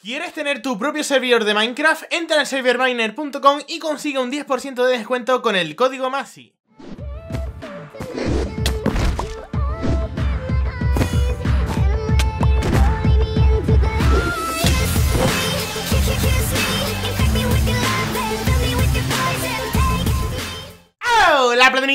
¿Quieres tener tu propio servidor de Minecraft? Entra en serverminer.com y consigue un 10% de descuento con el código MASI.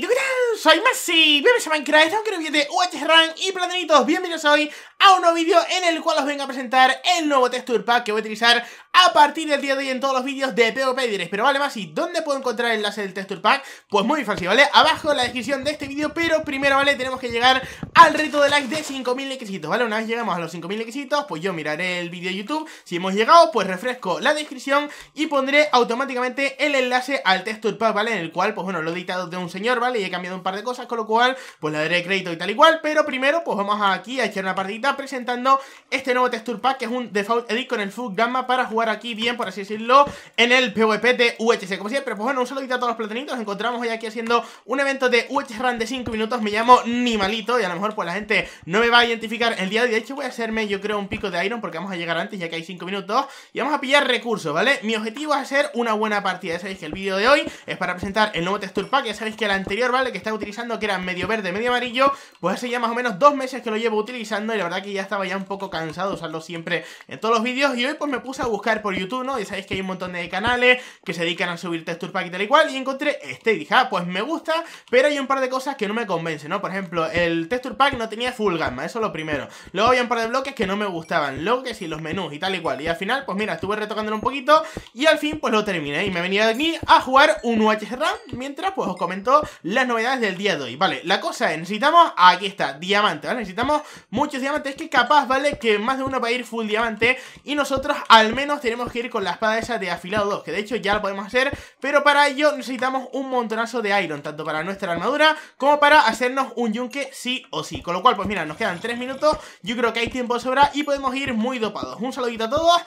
¿qué tal? Soy Masi, bienvenidos a Minecraft, un vídeo de UHRAN y platanitos, bienvenidos hoy a un nuevo vídeo en el cual os vengo a presentar el nuevo texture pack que voy a utilizar a partir del día de hoy en todos los vídeos de PvP diréis, pero vale más, ¿y dónde puedo encontrar el enlace del texture pack? Pues muy fácil, ¿vale? Abajo en la descripción de este vídeo, pero primero, ¿vale? Tenemos que llegar al reto de likes de 5000 likesitos, ¿vale? Una vez llegamos a los 5000 likesitos, pues yo miraré el vídeo de YouTube, si hemos llegado, pues refresco la descripción y pondré automáticamente el enlace al texture pack, ¿vale? En el cual, pues bueno, lo he editado de un señor, ¿vale? Y he cambiado un par de cosas, con lo cual, pues le daré crédito y tal y cual, pero primero, pues vamos aquí a echar una partidita presentando este nuevo texture pack, que es un default edit con el full gamma para jugar aquí bien, por así decirlo, en el PvP de UHC. Como siempre, pues bueno, un saludito a todos los platanitos. Nos encontramos hoy aquí haciendo un evento de UHC Run de 5 minutos. Me llamo Nimalito y a lo mejor pues la gente no me va a identificar el día de hoy. De hecho, voy a hacerme, yo creo, un pico de Iron porque vamos a llegar antes, ya que hay 5 minutos. Y vamos a pillar recursos, ¿vale? Mi objetivo es hacer una buena partida. Ya sabéis que el vídeo de hoy es para presentar el nuevo texture pack. Ya sabéis que el anterior, ¿vale? Que estaba utilizando, que era medio verde, medio amarillo, pues hace ya más o menos dos meses que lo llevo utilizando. Y la verdad que ya estaba ya un poco cansado de usarlo siempre en todos los vídeos. Y hoy pues me puse a buscar por YouTube, ¿no? Ya sabéis que hay un montón de canales que se dedican a subir texture pack y tal y cual, y encontré este y dije, ah, pues me gusta, pero hay un par de cosas que no me convencen, ¿no? Por ejemplo, el texture pack no tenía full gamma, eso es lo primero. Luego había un par de bloques que no me gustaban, luego que sí, los menús y tal y cual, y al final, pues mira, estuve retocándolo un poquito, y al fin, pues lo terminé, y me venía de aquí a jugar un UHC Run, mientras, pues os comento las novedades del día de hoy, ¿vale? La cosa es, necesitamos, aquí está, diamante, ¿vale? Necesitamos muchos diamantes, que capaz, ¿vale? Que más de uno va a ir full diamante, y nosotros al menos tenemos que ir con la espada esa de afilado 2, que de hecho ya lo podemos hacer, pero para ello necesitamos un montonazo de iron, tanto para nuestra armadura como para hacernos un yunque sí o sí. Con lo cual, pues mira, nos quedan 3 minutos, yo creo que hay tiempo de sobra y podemos ir muy dopados. Un saludito a todos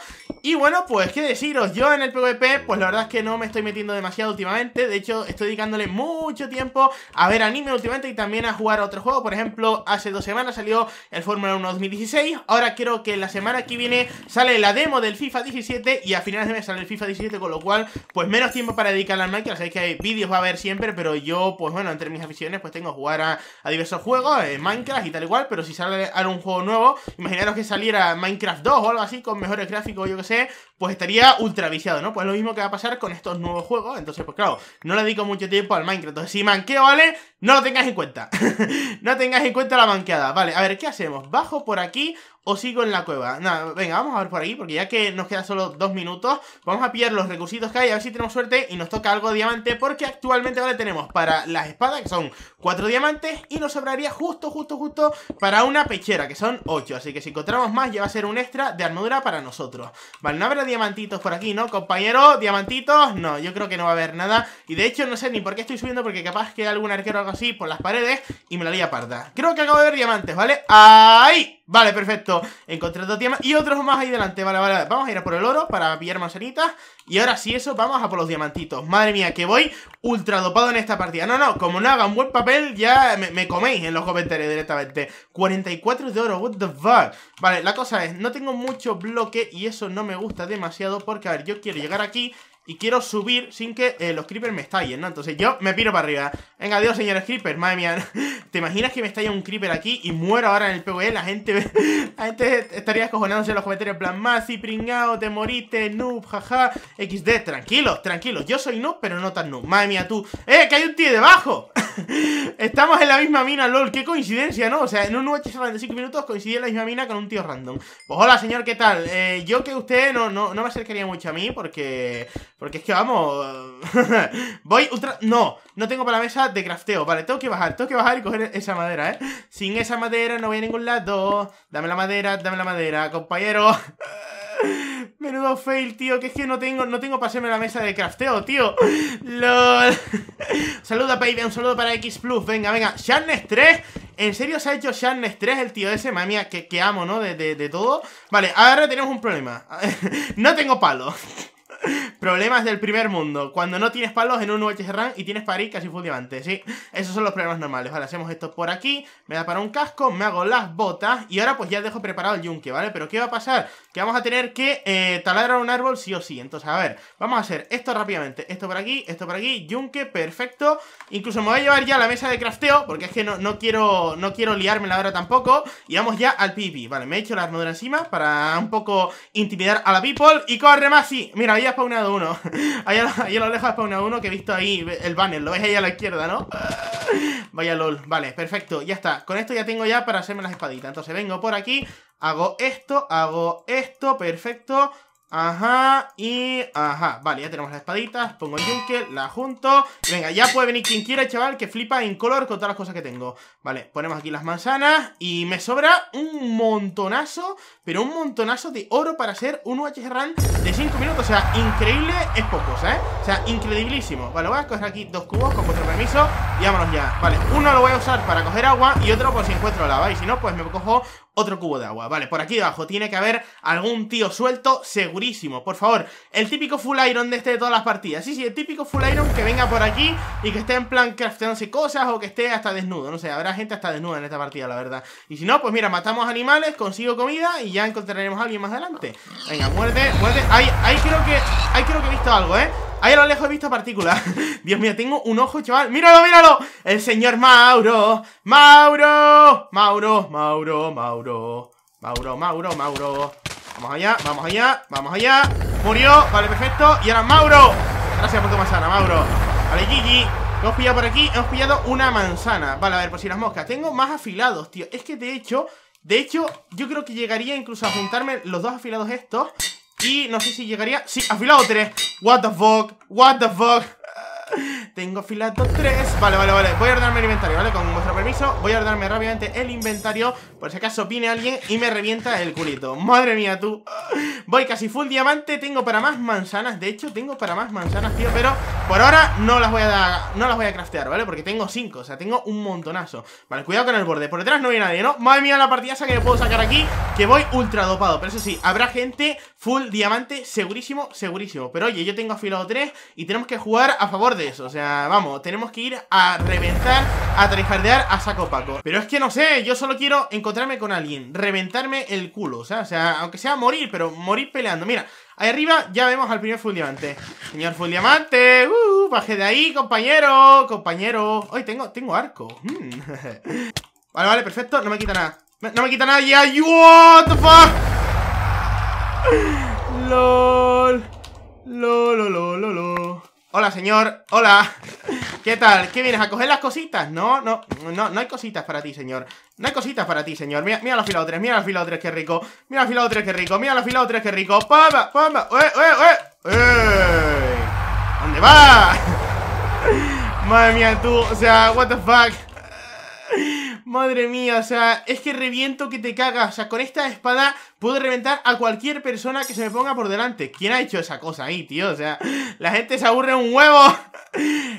y bueno, pues qué deciros, yo en el PvP, pues la verdad es que no me estoy metiendo demasiado últimamente, de hecho estoy dedicándole mucho tiempo a ver anime últimamente y también a jugar a otro juego, por ejemplo, hace dos semanas salió el Fórmula 1 2016, ahora creo que la semana que viene sale la demo del FIFA 17 y a finales de mes sale el FIFA 17 con lo cual, pues menos tiempo para dedicarle al Minecraft, sabéis que hay vídeos va a haber siempre, pero yo, pues bueno, entre mis aficiones, pues tengo que jugar a, a diversos juegos, en Minecraft y tal igual, pero si sale a un juego nuevo, imaginaros que saliera Minecraft 2 o algo así, con mejores gráficos, yo que sé, pues estaría ultra viciado, ¿no? Pues lo mismo que va a pasar con estos nuevos juegos, entonces, pues claro, no le dedico mucho tiempo al Minecraft, entonces si manqueo, ¿vale? No lo tengáis en cuenta, no tengáis en cuenta la manqueada, vale, a ver, ¿qué hacemos? Bajo por aquí o sigo en la cueva. Nada, venga, vamos a ver por aquí, porque ya que nos quedan solo dos minutos, vamos a pillar los recursitos que hay, a ver si tenemos suerte y nos toca algo de diamante, porque actualmente ahora tenemos para las espadas, que son cuatro diamantes, y nos sobraría justo, justo, justo para una pechera, que son ocho, así que si encontramos más ya va a ser un extra de armadura para nosotros. Vale, no habrá diamantitos por aquí, ¿no, compañero? ¿Diamantitos? No, yo creo que no va a haber nada, y de hecho no sé ni por qué estoy subiendo, porque capaz que hay algún arquero o algo así por las paredes y me la lía parda. Creo que acabo de ver diamantes, ¿vale? ¡Ahí! Vale, perfecto. Encontré dos diamantes y otros más ahí delante. Vale, vale, vamos a ir a por el oro para pillar manzanitas. Y ahora sí, eso, vamos a por los diamantitos. Madre mía, que voy ultra dopado en esta partida. No, no, como no haga un buen papel, ya me, coméis en los comentarios directamente. 44 de oro, what the fuck. Vale, la cosa es, no tengo mucho bloque y eso no me gusta demasiado porque, a ver, yo quiero llegar aquí y quiero subir sin que eh, los creepers me estallen, ¿no? Entonces yo me piro para arriba. Venga, adiós, señores creepers. Madre mía. ¿Te imaginas que me estalla un creeper aquí y muero ahora en el PvE? La gente, la gente estaría escojonándose en los comentarios en plan, Masi, pringao, te moriste, noob, jaja, XD. Tranquilos, tranquilos. Yo soy noob, pero no tan noob. Madre mía, tú. ¡Eh, que hay un tío debajo! Estamos en la misma mina, lol. Qué coincidencia, ¿no? O sea, en un UHC de 5 minutos coincidí en la misma mina con un tío random. Pues hola, señor, ¿qué tal? Eh, yo que usted no, no, no me acercaría mucho a mí porque... Porque es que vamos... Voy ultra... No, no tengo para la mesa de crafteo. Vale, tengo que bajar, tengo que bajar y coger esa madera, ¿eh? Sin esa madera no voy a ningún lado. Dame la madera, dame la madera, compañero. Menudo fail, tío, que es que no tengo, no tengo para hacerme la mesa de crafteo, tío. LOL. Saluda, baby, un saludo para X Plus. Venga, venga. Sharnes 3. ¿En serio se ha hecho Sharnes 3 el tío ese? Madre mía, que, que amo, ¿no? De, de, de todo. Vale, ahora tenemos un problema. no tengo palo. Problemas del primer mundo. Cuando no tienes palos en un UHC Run y tienes para ir casi full diamante. Sí, esos son los problemas normales. Vale, hacemos esto por aquí. Me da para un casco, me hago las botas. Y ahora pues ya dejo preparado el yunque, ¿vale? Pero ¿qué va a pasar? Que vamos a tener que eh, taladrar un árbol sí o sí. Entonces, a ver, vamos a hacer esto rápidamente. Esto por aquí, esto por aquí, yunque, perfecto. Incluso me voy a llevar ya la mesa de crafteo, porque es que no, no quiero no quiero liarme la hora tampoco. Y vamos ya al PvP. Vale, me he hecho la armadura encima para un poco intimidar a la people. Y corre más, sí. Mira, ahí ha spawnado uno. ahí, a, lo lejos ha spawnado uno que he visto ahí el banner. Lo ves ahí a la izquierda, ¿no? Vaya lol. Vale, perfecto, ya está. Con esto ya tengo ya para hacerme las espaditas. Entonces vengo por aquí, hago esto, hago esto, perfecto. Ajá, y... Ajá, vale, ya tenemos las espaditas Pongo el yunque, la junto Venga, ya puede venir quien quiera, chaval Que flipa en color con todas las cosas que tengo Vale, ponemos aquí las manzanas Y me sobra un montonazo Pero un montonazo de oro para hacer un UHC run de 5 minutos O sea, increíble es poco, ¿sabes? O sea, incredibilísimo Vale, voy a coger aquí dos cubos con vuestro permiso Y vámonos ya Vale, uno lo voy a usar para coger agua Y otro por si encuentro lava Y si no, pues me cojo otro cubo de agua. Vale, por aquí debajo tiene que haber algún tío suelto, segurísimo. Por favor, el típico full iron de este de todas las partidas. Sí, sí, el típico full iron que venga por aquí y que esté en plan crafteándose cosas o que esté hasta desnudo. No sé, habrá gente hasta desnuda en esta partida, la verdad. Y si no, pues mira, matamos animales, consigo comida y ya encontraremos a alguien más adelante. Venga, muerde, muerde. Ahí, ahí creo que, ahí creo que he visto algo, ¿eh? Ahí a lo lejos he visto partículas Dios mío, tengo un ojo, chaval ¡Míralo, míralo! El señor Mauro ¡Mauro! Mauro, Mauro, Mauro Mauro, Mauro, Mauro Vamos allá, vamos allá, vamos allá Murió, vale, perfecto Y ahora Mauro Gracias por tu manzana, Mauro Vale, Gigi Hemos pillado por aquí, hemos pillado una manzana. Vale, a ver, por si las moscas. Tengo más afilados, tío. Es que de hecho, de hecho Yo creo que llegaría incluso a juntarme los dos afilados estos y no sé si llegaría... Sí, afilado 3 What the fuck, what the fuck tengo afilado 3 Vale, vale, vale, voy a ordenarme el inventario, ¿vale? Con vuestro permiso, voy a ordenarme rápidamente el inventario. Por si acaso viene alguien y me revienta el culito. Madre mía, tú. Voy casi full diamante, tengo para más manzanas. De hecho, tengo para más manzanas, tío Pero por ahora no las voy a dar, no las voy a craftear, ¿vale? Porque tengo 5, o sea, tengo un montonazo. Vale, cuidado con el borde, por detrás no hay nadie, ¿no? Madre mía, la partidaza que me puedo sacar aquí Que voy ultra dopado, pero eso sí, habrá gente full diamante Segurísimo, segurísimo. Pero oye, yo tengo afilado 3 y tenemos que jugar a favor de eso. O sea, vamos, tenemos que ir a reventar, a tryhardear a saco paco Pero es que no sé, yo solo quiero encontrarme con alguien Reventarme el culo, o sea, o sea aunque sea morir, pero morir peleando. Mira, ahí arriba ya vemos al primer full diamante. Señor full diamante, uh, baje de ahí, compañero, compañero. Hoy tengo, tengo arco. Hmm. Vale, vale, perfecto, no me quita nada. No me quita nada ya, what the fuck LOL LOL, LOL, LOL, Hola, señor. Hola. ¿Qué tal? ¿Qué vienes a coger las cositas? No, no, no, no hay cositas para ti, señor. No hay cositas para ti, señor. Mira, mira la afilado 3, mira la afilado 3, qué rico. Mira la afilado 3, qué rico. Mira la afilado 3, qué rico. ¡Pamba! ¡Pamba! ¡Eh, eh, eh! ¡Eh! ¿Dónde va? Madre mía, tú. O sea, what the fuck. Madre mía, o sea, es que reviento que te cagas. O sea, con esta espada puedo reventar a cualquier persona que se me ponga por delante. ¿Quién ha hecho esa cosa ahí, tío? O sea, la gente se aburre un huevo.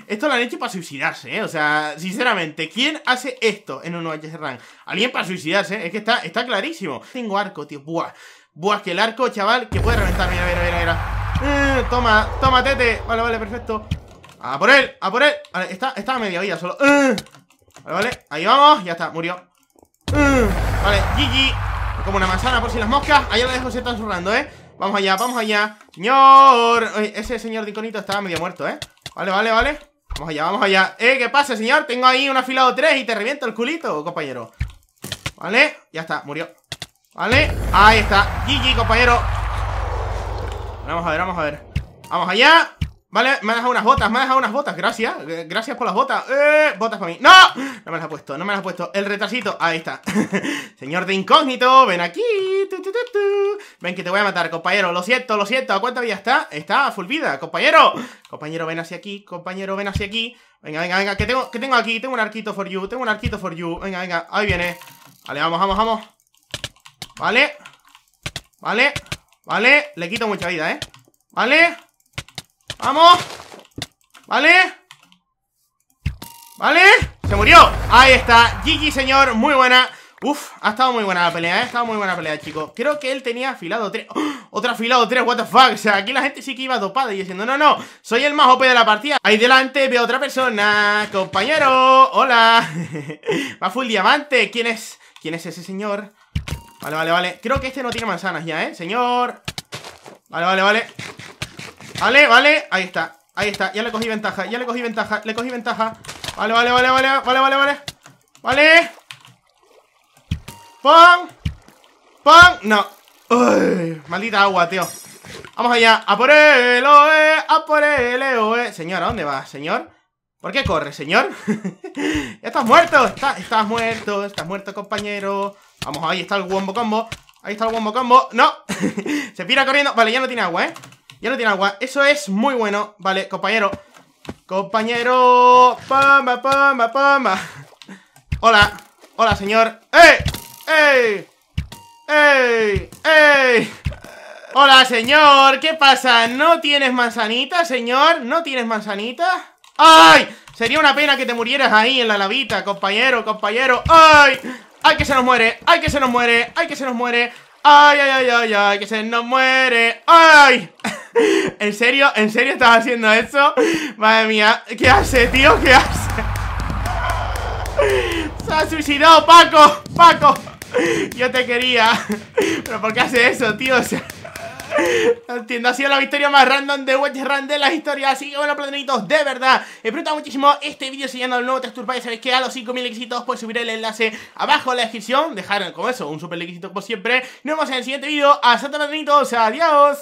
Esto lo han hecho para suicidarse, ¿eh? O sea, sinceramente, ¿quién hace esto en un OHS Rank? Alguien para suicidarse, es que está, está clarísimo. Tengo arco, tío, buah Buah, que el arco, chaval, que puede reventar. Mira, mira, mira, mira. Eh, Toma, toma, tete. Vale, vale, perfecto. A por él, a por él. Vale, está, está a media vida solo. Eh. Vale, vale, ahí vamos, ya está, murió. Mm, Vale, GG Como una manzana por si las moscas. Allá lo dejo, se están zurrando, ¿eh? Vamos allá, vamos allá. Señor Ese señor de iconito estaba medio muerto, ¿eh? Vale, vale, vale. Vamos allá, vamos allá. Eh, ¿qué pasa, señor? Tengo ahí un afilado 3 y te reviento el culito, compañero. Vale, ya está, murió. Vale, ahí está GG, compañero. Vamos a ver, vamos a ver. Vamos allá Vale, me ha dejado unas botas, me ha dejado unas botas, gracias Gracias por las botas, eh, botas para mí. ¡No! No me las ha puesto, no me las ha puesto. El retrasito, ahí está. Señor de incógnito, ven aquí. Ven que te voy a matar, compañero. Lo siento, lo siento, ¿a cuánta vida está? Está a full vida, compañero. Compañero, ven hacia aquí, compañero, ven hacia aquí. Venga, venga, venga, que tengo, que tengo aquí Tengo un arquito for you, tengo un arquito for you. Venga, venga, ahí viene. Vale, vamos, vamos, vamos. Vale. Vale, vale. Le quito mucha vida, ¿eh? Vale ¡Vamos! ¿Vale? ¿Vale? ¡Se murió! Ahí está, GG señor, muy buena Uf, ha estado muy buena la pelea, ¿eh? ha estado muy buena la pelea, chicos Creo que él tenía afilado 3 ¡Oh! Otro afilado 3, what the fuck O sea, aquí la gente sí que iba dopada y diciendo No, no, soy el más OP de la partida Ahí delante veo otra persona Compañero, hola Va full diamante, ¿quién es? ¿Quién es ese señor? Vale, vale, vale Creo que este no tiene manzanas ya, ¿eh? Señor Vale, vale, vale Vale, vale, ahí está Ahí está, ya le cogí ventaja, ya le cogí ventaja Le cogí ventaja Vale, vale, vale, vale, vale, vale, vale Vale ¡Pon! ¡Pon! No Maldita agua, tío Vamos allá A por el OE A por el OE Señor, ¿a dónde va, señor? ¿Por qué corre, señor? ¡Ya estás muerto! estás muerto Estás muerto, compañero Vamos, ahí está el wombo combo Ahí está el wombo combo ¡No! Se pira corriendo Vale, ya no tiene agua, ¿eh? Ya no tiene agua Eso es muy bueno Vale, compañero Compañero Pamba, pamba, pamba Hola Hola, señor ¡Eh! ¡Ey! ¡Ey! ¡Ey! Hola, señor, ¿qué pasa? ¿No tienes manzanita, señor? ¿No tienes manzanita? ¡Ay! Sería una pena que te murieras ahí en la lavita, compañero, compañero ¡Ay! ¡Ay, que se nos muere! ¡Ay, que se nos muere! ¡Ay, que se nos muere! ¡Ay, ay, ay, ay, ay! ¡Que se nos muere! ¡Ay! ¿En serio? ¿En serio estás haciendo eso? Madre mía, ¿qué hace, tío? ¿Qué hace? ¡Se ha suicidado, Paco! ¡Paco! Yo te quería Pero ¿por qué hace eso, tío? O sea no entiendo, ha sido la victoria más random de Wedge Run de la historia Así que bueno, platanitos, de verdad Espero muchísimo este vídeo siguiendo el nuevo texture pack Sabéis que a los 5000 éxitos pues subiré el enlace abajo en la descripción Dejar como eso, un super éxito como siempre Nos vemos en el siguiente vídeo Hasta platanitos, adiós